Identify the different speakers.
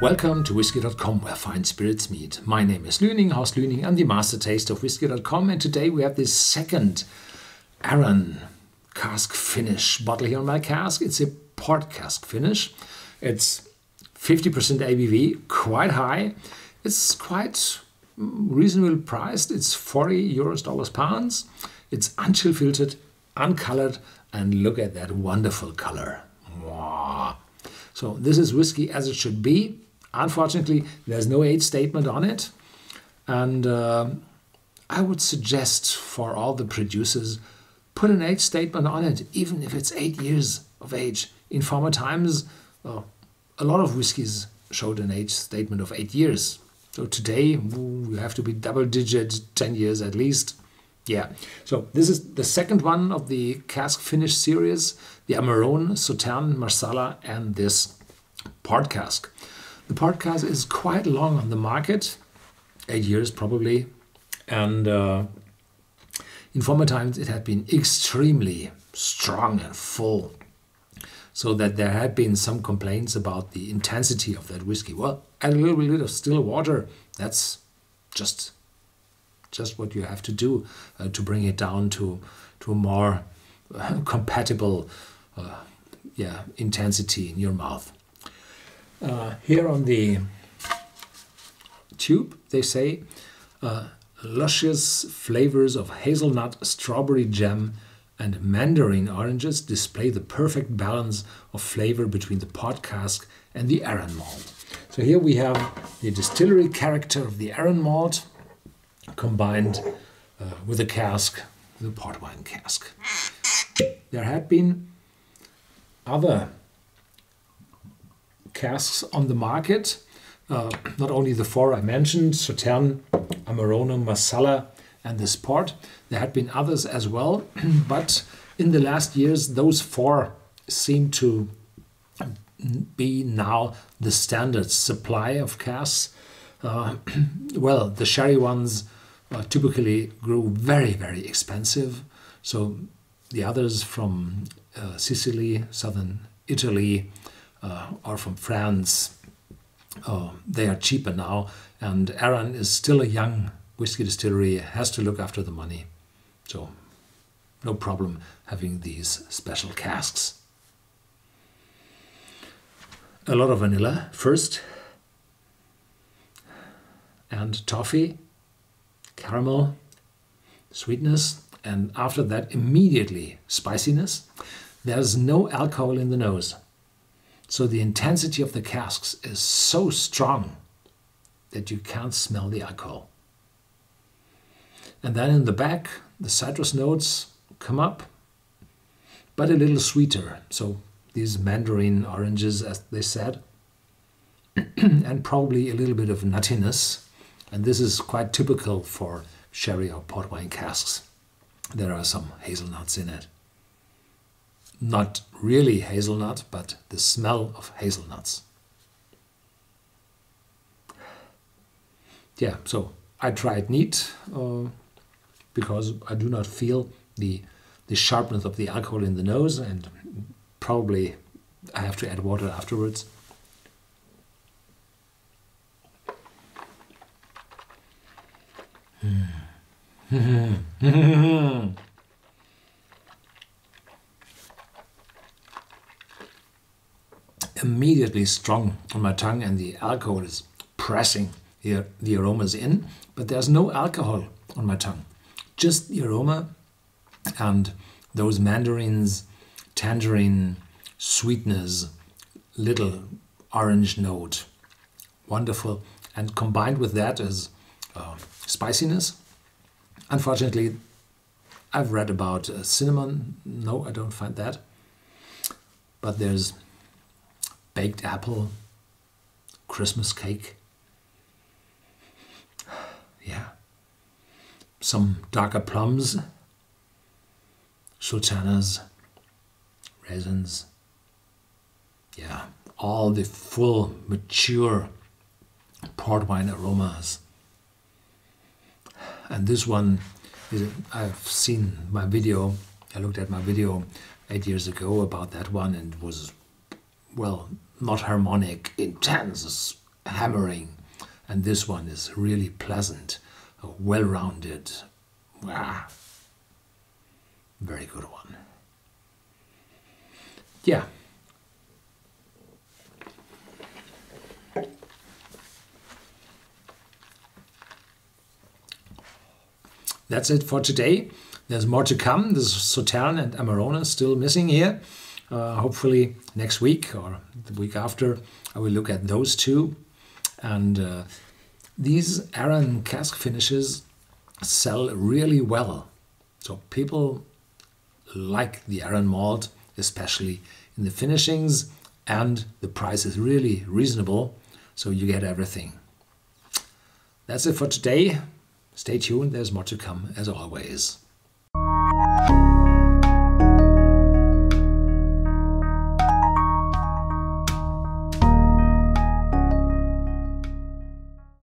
Speaker 1: Welcome to Whisky.com, where fine spirits meet. My name is Lüning, Horst Lüning. I'm the master taster of Whisky.com, and today we have this second Arran cask finish bottle here on my cask. It's a port cask finish. It's 50% ABV, quite high. It's quite mm, reasonably priced. It's 40 euros dollars pounds. It's unchill filtered, uncolored, and look at that wonderful color. So this is whiskey as it should be. Unfortunately, there's no age statement on it. And uh, I would suggest for all the producers, put an age statement on it, even if it's eight years of age. In former times, uh, a lot of whiskies showed an age statement of eight years. So today, you have to be double digit, 10 years at least. Yeah, so this is the second one of the cask finish series, the Amarone, Sauterne, Marsala, and this port cask. The port cask is quite long on the market, eight years probably, and uh, in former times it had been extremely strong and full, so that there had been some complaints about the intensity of that whiskey. Well, add a little bit of still water, that's just just what you have to do uh, to bring it down to to a more uh, compatible uh, yeah intensity in your mouth. Uh, here on the tube, they say uh, luscious flavors of hazelnut, strawberry jam, and mandarin oranges display the perfect balance of flavor between the port cask and the Arran malt. So here we have the distillery character of the Arran malt combined uh, with the cask, the port wine cask. There had been other casks on the market. Uh, not only the four I mentioned, Sauterne, Amarone, Marsala, and this port. There had been others as well, but in the last years, those four seem to be now the standard supply of casks. Uh, well, the sherry ones uh, typically grew very, very expensive. So the others from uh, Sicily, southern Italy, uh, or from France. Uh, they are cheaper now, and Arran is still a young whiskey distillery, has to look after the money. So, no problem having these special casks. A lot of vanilla first, and toffee, caramel, sweetness, and after that, immediately spiciness. There's no alcohol in the nose. So the intensity of the casks is so strong that you can't smell the alcohol. And then in the back, the citrus notes come up, but a little sweeter. So these mandarin oranges, as they said, and probably a little bit of nuttiness. And this is quite typical for sherry or port wine casks. There are some hazelnuts in it not really hazelnut, but the smell of hazelnuts. Yeah, so I tried neat uh, because I do not feel the the sharpness of the alcohol in the nose, and probably I have to add water afterwards. immediately strong on my tongue and the alcohol is pressing the, the aromas in, but there's no alcohol on my tongue. Just the aroma and those mandarins, tangerine, sweetness, little orange note. Wonderful. And combined with that is uh, spiciness. Unfortunately, I've read about uh, cinnamon. No, I don't find that. But there's baked apple, Christmas cake. Yeah. Some darker plums, sultanas, raisins. Yeah, all the full, mature port wine aromas. And this one, is, I've seen my video, I looked at my video eight years ago about that one and was well, not harmonic, intense, hammering. And this one is really pleasant, well rounded. Ah, very good one. Yeah. That's it for today. There's more to come. There's Sauterne and Amarone still missing here. Uh, hopefully next week or the week after, I will look at those two. And uh, these Arran cask finishes sell really well. So people like the Arran malt, especially in the finishings, and the price is really reasonable, so you get everything. That's it for today. Stay tuned, there's more to come as always.